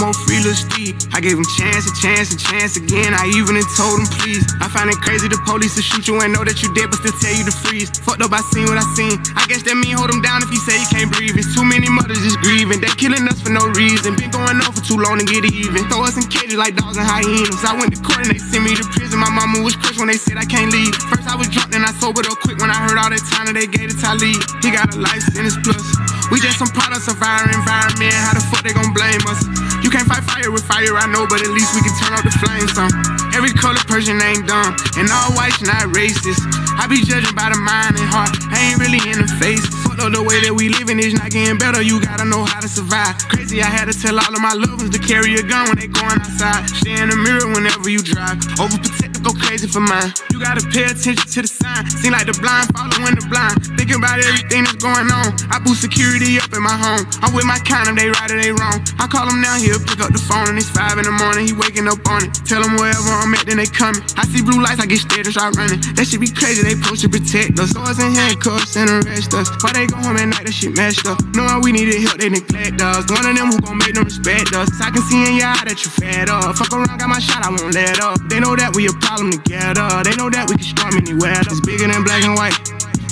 more free little Steve. I gave him chance, a chance, a chance again. I even told him please. I find it crazy the police to shoot you and know that you dead, but still tell you to freeze. Fucked up, I seen what I seen. I guess that mean hold him down if he say he can't breathe. It's too many mothers just grieving. They killing us for no reason. Been going on for too long to get even. Throw us in cages like dogs and hyenas. I went to court and they sent me to prison. My mama was crushed when they said I can't leave. First I was drunk, then I sobered up quick when I heard all that time that they gave to Talib. He got a life sentence plus. We just some products of our environment. How the fuck they gon' blame us? You can't fight fire with fire, I know, but at least we can turn off the flames some. Every color person ain't dumb, and all whites not racist. I be judging by the mind and heart, I ain't really in the face. Fuck up the way that we living is not getting better, you gotta know how to survive. Crazy, I had to tell all of my loved ones to carry a gun when they going outside. Stay in the mirror whenever you drive. Overprotective, go crazy for mine. You gotta pay attention to the sign. Seem like the blind following the blind. Thinking about everything that's going on. I boost security up in my home. I'm with my kind of they right or they wrong. I call him now, he'll pick up the phone and it's five in the morning. He waking up on it. Tell him wherever I'm at, then they coming. I see blue lights, I get scared and start running. That shit be crazy, they supposed to protect us. Swords and handcuffs and arrest us. Why they go home at night, that shit messed up. Knowing we needed help, they neglect us. One of them who gon' make them respect us. I can see in your eye that you fed up. Fuck around, got my shot, I won't let up. They know that we a problem together. They know that we can storm anywhere. It's bigger than black and white.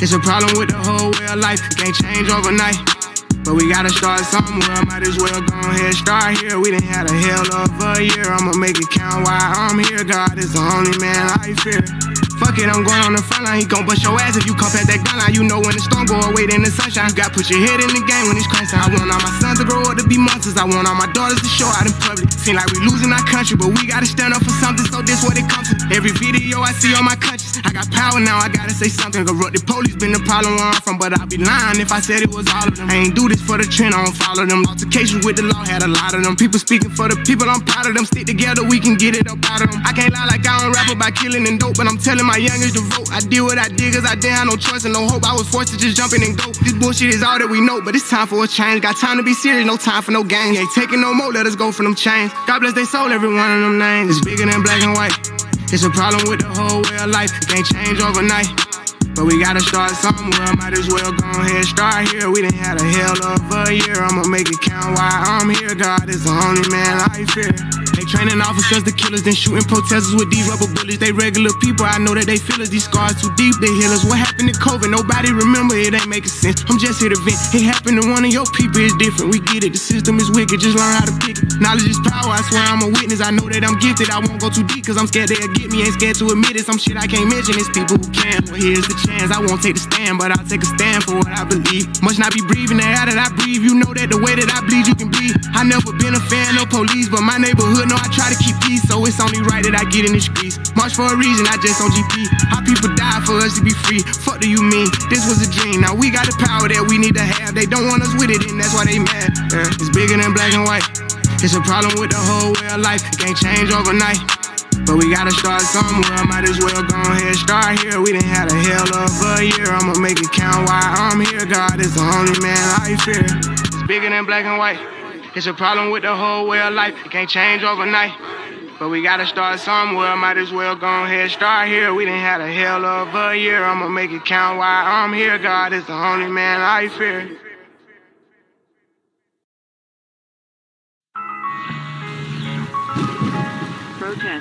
It's a problem with the whole way of life. Can't change overnight. But we gotta start somewhere. Might as well go ahead, start here. We done had a hell of a year. I'ma make it count while I'm here. God is the only man I fear. I'm going on the front line. He gon' bust your ass if you come past that gun line. You know when the storm go away, then the sunshine. You got put your head in the game when it's crunch time. I want all my sons to grow up to be monsters. I want all my daughters to show out in public. Seem like we losing our country, but we gotta stand up for something. So this what it comes to. Every video I see on my I got power now. I gotta say something. Corrupt the police been the problem where I'm from, but I'd be lying if I said it was all of them. I ain't do this for the trend, I don't follow them. Altercations with the law had a lot of them. People speaking for the people, I'm proud of them. Stick together, we can get it up out of them. I can't lie like I don't rap about killing and dope, but I'm telling my youngest to vote. I did what I did cause I didn't have no choice and no hope. I was forced to just jump in and go. This bullshit is all that we know, but it's time for a change. Got time to be serious, no time for no games. Ain't taking no more, let us go for them chains. God bless they soul, every one of them names. It's bigger than black and white. It's a problem with the whole way of life. It can't change overnight. But we gotta start somewhere. Might as well go ahead, start here. We done had a hell of a year. I'ma make it count while I'm here. God is the only man I fear. Training officers, the killers, then shooting protesters with these rubber bullets. They regular people, I know that they feel us. These scars too deep, they heal us. What happened to COVID? Nobody remember, it ain't making sense. I'm just here to vent. It happened to one of your people, it's different. We get it, the system is wicked, just learn how to pick it. Knowledge is power, I swear I'm a witness. I know that I'm gifted, I won't go too deep, cause I'm scared they'll get me. Ain't scared to admit it, some shit I can't mention. It's people who can. Well, here's the chance, I won't take the stand, but I'll take a stand for what I believe. Must not be breathing the air that I breathe. You know that the way that I bleed, you can bleed. I never been a fan of police, but my neighborhood know I try to keep peace, so it's only right that I get in the streets. March for a reason, I just on GP. How people die for us to be free. Fuck do you mean? This was a dream. Now we got the power that we need to have. They don't want us with it, and that's why they mad. Yeah, it's bigger than black and white. It's a problem with the whole way of life. It can't change overnight. But we gotta start somewhere. Might as well go ahead, start here. We done had a hell of a year. I'ma make it count while I'm here. God is the only man I fear. It's bigger than black and white. It's a problem with the whole way of life. It can't change overnight. But we gotta start somewhere. Might as well go ahead, start here. We didn't had a hell of a year. I'ma make it count while I'm here. God is the only man I fear.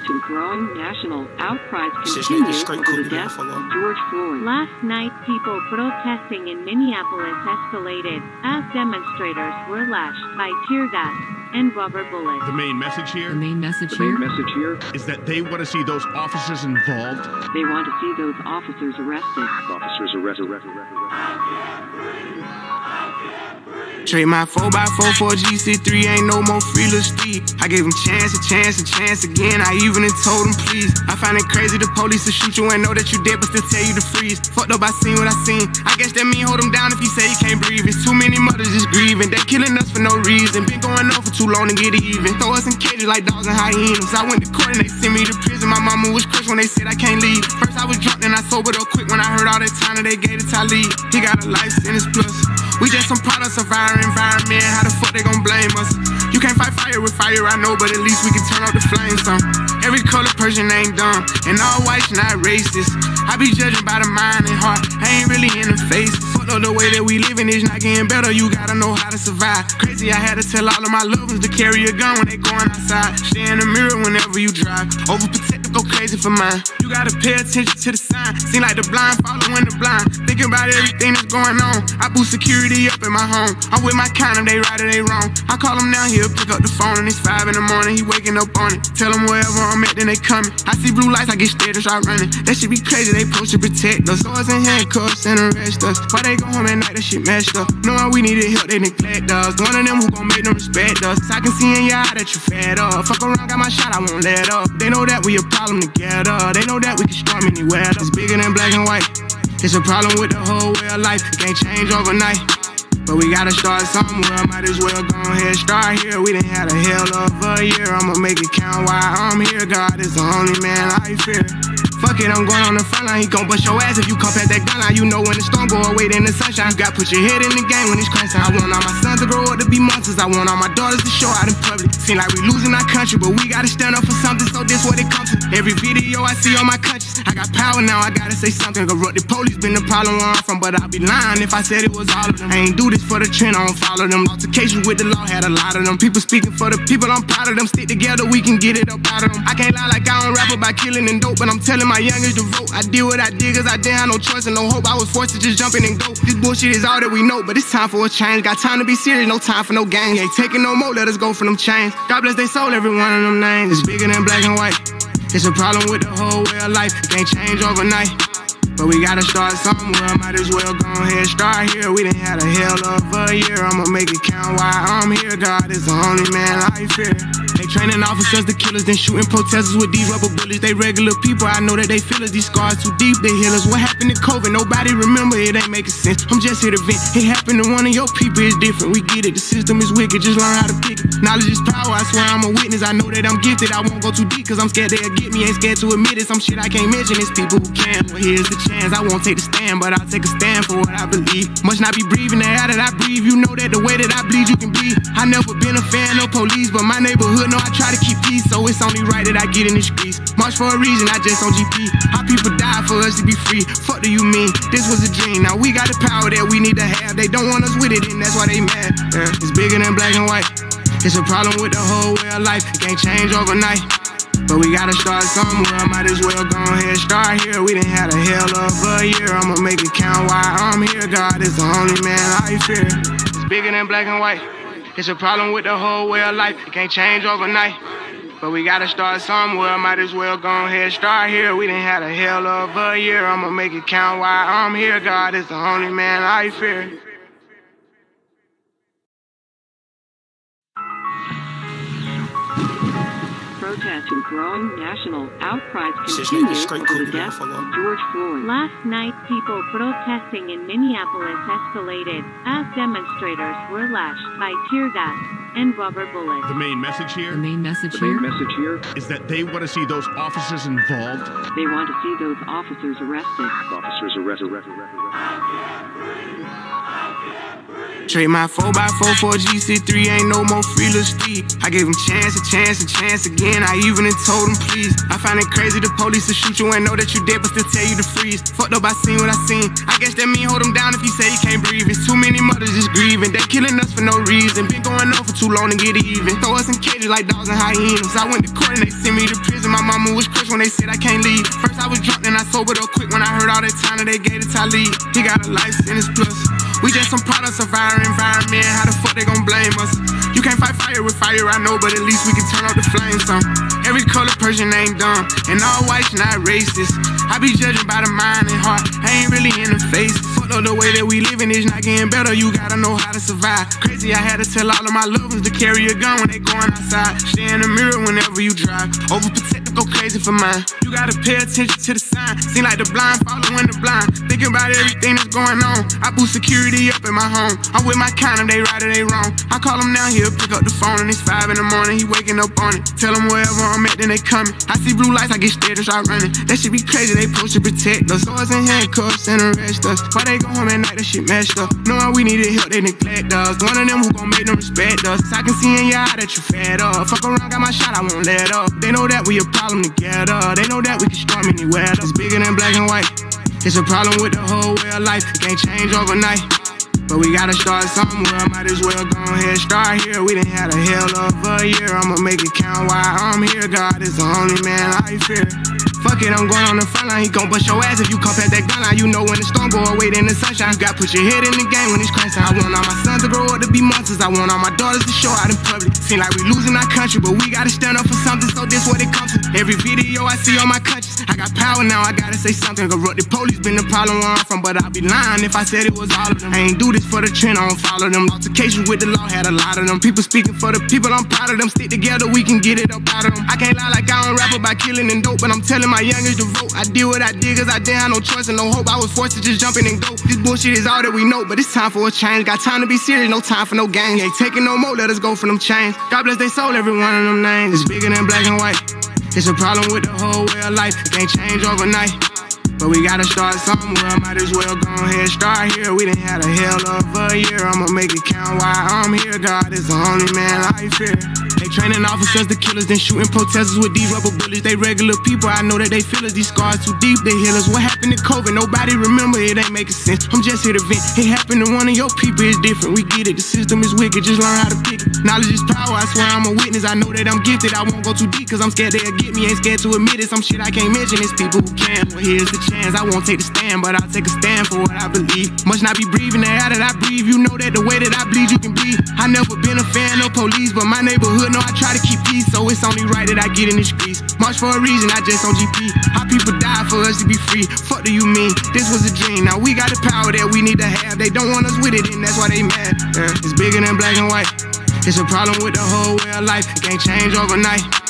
Protests and growing national outcries Shit, continue over the death of George Floyd. Last night, people protesting in Minneapolis escalated as demonstrators were lashed by tear gas and rubber bullets. The main message here The main message The main message here, is that they want to see those officers involved. they want to see those officers arrested. Officers arrested. Trade my 4x4 for a GC3, ain't no more free little Steve. I gave him chance, a chance, a chance again. I even told him please. I find it crazy the police to shoot you and know that you dead, but still tell you to freeze. Fucked up, I seen what I seen. I guess that mean hold him down if he say he can't breathe. It's too many mothers just grieving. They killing us for no reason. Been going on for too long to get even. Throw us in cages like dogs and hyenas. I went to court and they sent me to prison. My mama was crushed when they said I can't leave. First I was drunk, then I sobered up quick when I heard all that time that they gave to Talib. He got a life sentence plus. We just some products of our environment. How the fuck they gon' blame us? You can't fight fire with fire, I know, but at least we can turn off the flames some. Every color person ain't dumb, and all whites not racist. I be judging by the mind and heart. I ain't really in the face. Fuck up the way that we living is not getting better. You gotta know how to survive. Crazy, I had to tell all of my loved ones to carry a gun when they going outside. Stay in the mirror whenever you drive. Overprotective, go crazy for mine. You gotta pay attention to the sign. Seem like the blind following the blind. Thinking about everything that's going on. I boost security up in my home. I'm with my kind of they right or they wrong. I call him now, he'll pick up the phone and it's five in the morning. He waking up on it. Tell him wherever I'm at, then they coming. I see blue lights, I get scared and start running. That shit be crazy, they supposed to protect us. Swords and handcuffs and arrest us. Why they go home at night, that shit messed up. Knowing we needed help, they neglect us. One of them who gon' make them respect us. I can see in your eye that you fed up. Fuck around, got my shot, I won't let up. They know that we a problem together. They know that we can storm anywhere. It's bigger than black and white. It's a problem with the whole way of life. It can't change overnight. But we gotta start somewhere, might as well go ahead, start here. We done had a hell of a year, I'ma make it count while I'm here. God is the only man I fear. Fuck it, I'm going on the front line. He gon' bust your ass if you come past that gun line. You know when the storm go away, then the sunshine. You got put your head in the game when it's time. I want all my sons to grow up to be monsters. I want all my daughters to show out in public. Seem like we losing our country, but we gotta stand up for something. So this what it comes to. Every video I see on my conscience, I got power now. I gotta say something. Corrupt the police been the problem where I'm from, but I'd be lying if I said it was all of them. I ain't do this for the trend, I don't follow them. Altercations with the law had a lot of them. People speaking for the people, I'm proud of them. Stick together, we can get it up out of them. I can't lie like I don't rap about killing and dope, but I'm telling my youngest to vote. I did what I did cause I didn't have no choice and no hope. I was forced to just jump in and go. This bullshit is all that we know, but it's time for a change. Got time to be serious, no time for no games. Ain't taking no more, let us go for them chains. God bless they soul, every one of them names. It's bigger than black and white. It's a problem with the whole way of life. It can't change overnight. But we gotta start somewhere, might as well go ahead, start here. We done had a hell of a year, I'ma make it count while I'm here. God is the only man I fear. They training officers, the killers, then shooting protesters with these rubber bullets. They regular people, I know that they feel us. These scars too deep, they heal us. What happened to COVID? Nobody remember, it ain't making sense. I'm just here to vent. It happened to one of your people, it's different. We get it, the system is wicked, just learn how to pick it. Knowledge is power, I swear I'm a witness. I know that I'm gifted, I won't go too deep, cause I'm scared they'll get me. Ain't scared to admit it, some shit I can't mention. It's people who can. Well, here's the chance, I won't take the stand, but I'll take a stand for what I believe. Must not be breathing the air that I breathe. You know that the way that I bleed, you can breathe. I never been a fan of police, but my neighborhood know I try to keep peace, so it's only right that I get in the streets. March for a reason, I just on GP. How people die for us to be free. Fuck do you mean? This was a dream. Now we got the power that we need to have. They don't want us with it, and that's why they mad. Yeah, it's bigger than black and white. It's a problem with the whole way of life. It can't change overnight. But we gotta start somewhere, might as well go ahead, start here. We done had a hell of a year, I'ma make it count while I'm here. God is the only man I fear. It's bigger than black and white. It's a problem with the whole way of life, it can't change overnight. But we gotta start somewhere, might as well go ahead, start here. We didn't had a hell of a year, I'ma make it count while I'm here. God is the only man I fear. Protests and growing national outcries continue over the death of. George Floyd. Last night, people protesting in Minneapolis escalated as demonstrators were lashed by tear gas and rubber bullets. The main message here The main message The main message here, is that they want to see those officers involved They want to see those officers arrested. officers arrested. arrested, arrested, arrested. Trade my 4x4 for a GC3, ain't no more free little Steve. I gave him chance, a chance, a chance again. I even told him please. I find it crazy the police to shoot you and know that you dead, but still tell you to freeze. Fucked up, I seen what I seen. I guess that mean hold him down if he say he can't breathe. It's too many mothers just grieving. They killing us for no reason. Been going on for too long to get even. Throw us in cages like dogs and hyenas. I went to court and they sent me to prison. My mama was crushed when they said I can't leave. First I was drunk, then I sobered up quick when I heard all that time that they gave it to Talib. He got a life sentence plus. We just some products of our environment. How the fuck they gon' blame us? You can't fight fire with fire, I know, but at least we can turn off the flames some. Every color person ain't dumb, and all whites not racist. I be judging by the mind and heart. I ain't really in the face. The way that we living is not getting better. You gotta know how to survive. Crazy, I had to tell all of my loved ones to carry a gun when they going outside. Stay in the mirror whenever you drive. Overprotective, go crazy for mine. You gotta pay attention to the sign. Seem like the blind following the blind. Thinking about everything that's going on. I boost security up in my home. I'm with my kind of they right or they wrong. I call him now, he'll pick up the phone and it's five in the morning. He waking up on it. Tell him wherever I'm at, then they coming. I see blue lights, I get scared and start running. That should be crazy, they supposed to protect us. Swords and handcuffs and arrest us. Why they go home at night, that shit messed up. Knowing we needed help, they neglect us. One of them who gon' make them respect us. I can see in your eye that you fed up. Fuck around, got my shot, I won't let up. They know that we a problem together. They know that we can storm anywhere. It's bigger than black and white. It's a problem with the whole way of life. It can't change overnight. But we gotta start somewhere. Might as well go ahead, start here. We done had a hell of a year. I'ma make it count while I'm here. God is the only man I fear. Fuck it, I'm going on the front line. He gon' bust your ass if you come past that gun line. You know when the storm go away, then the sunshine. You got put your head in the game when it's time. I want all my sons to grow up to be monsters. I want all my daughters to show out in public. Seem like we losing our country, but we gotta stand up for something. So this what it comes to. Every video I see on my conscience, I got power now. I gotta say something. Corrupt the police been the problem where I'm from, but I'd be lying if I said it was all of them. I ain't do this for the trend, I don't follow them. Altercations with the law had a lot of them. People speaking for the people, I'm proud of them. Stick together, we can get it up out of them. I can't lie like I don't rap about killing and dope, but I'm telling my youngest to vote. I did what I did cause I didn't have no choice and no hope. I was forced to just jump in and go. This bullshit is all that we know, but it's time for a change. Got time to be serious, no time for no gang. Ain't taking no more, let us go for them chains. God bless they soul, every one of them names. It's bigger than black and white. It's a problem with the whole way of life. It can't change overnight. But we gotta start somewhere. Might as well go ahead, start here. We done had a hell of a year. I'ma make it count while I'm here. God is the only man I fear. They training officers, the killers, then shooting protesters with these rubber bullets. They regular people, I know that they feel us. These scars too deep, they heal us. What happened to COVID? Nobody remember, it ain't making sense. I'm just here to vent. It happened to one of your people, it's different. We get it, the system is wicked, just learn how to pick it. Knowledge is power, I swear I'm a witness. I know that I'm gifted, I won't go too deep, cause I'm scared they'll get me. Ain't scared to admit it, some shit I can't mention. It's people who can. Well, here's the chance, I won't take the stand, but I'll take a stand for what I believe. Must not be breathing the air that I breathe. You know that the way that I bleed, you can bleed. I never been a fan of police, but my neighborhood know I try to keep peace. So it's only right that I get in the streets. March for a reason, I just on GP. How people die for us to be free. Fuck do you mean? This was a dream. Now we got the power that we need to have. They don't want us with it, and that's why they mad. Yeah. It's bigger than black and white. It's a problem with the whole way of life. It can't change overnight.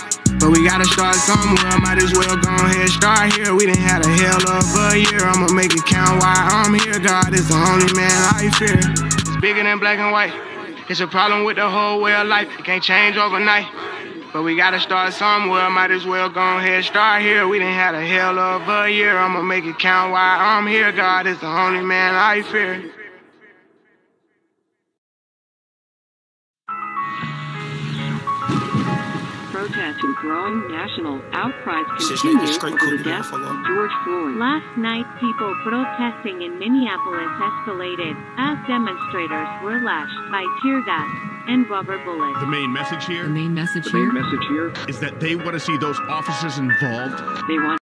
But we gotta start somewhere. Might as well go ahead, start here. We done had a hell of a year. I'ma make it count while I'm here. God is the only man I fear. It's bigger than black and white. It's a problem with the whole way of life. It can't change overnight. But we gotta start somewhere. Might as well go ahead, start here. We done had a hell of a year. I'ma make it count while I'm here. God is the only man I fear. Protests and growing national outcries Shit, continue over the death of. George Floyd. Last night, people protesting in Minneapolis escalated as demonstrators were lashed by tear gas and rubber bullets. The main message here. The here main message The main message here is that they want to see those officers involved They want